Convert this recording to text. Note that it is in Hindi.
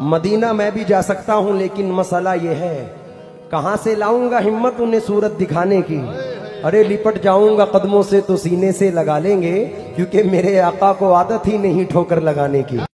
मदीना मैं भी जा सकता हूँ, लेकिन मसला ये है, कहाँ से लाऊँगा हिम्मत उन्हें सूरत दिखाने की? अरे, लिपट जाऊँगा कदमों से तो सीने से लगा लेंगे, क्योंकि मेरे आका को आदत ही नहीं ठोकर लगाने की।